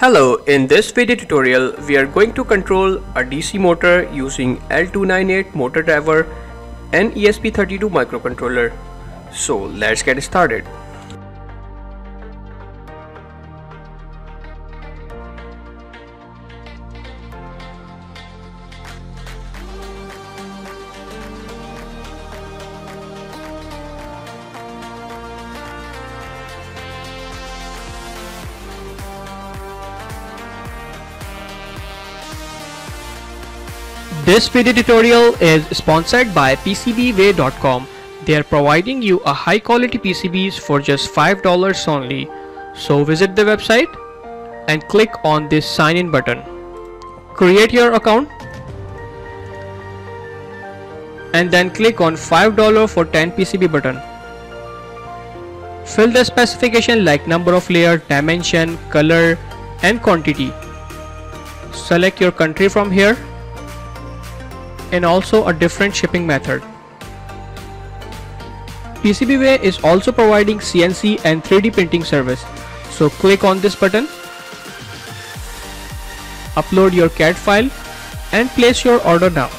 Hello, in this video tutorial we are going to control a DC motor using L298 motor driver and ESP32 microcontroller. So let's get started. This video tutorial is sponsored by PCBWay.com. They are providing you a high quality PCBs for just $5 only. So visit the website and click on this sign in button. Create your account and then click on $5 for 10 PCB button. Fill the specification like number of layer, dimension, color and quantity. Select your country from here and also a different shipping method. PCBWay is also providing CNC and 3D printing service. So click on this button, upload your CAD file and place your order now.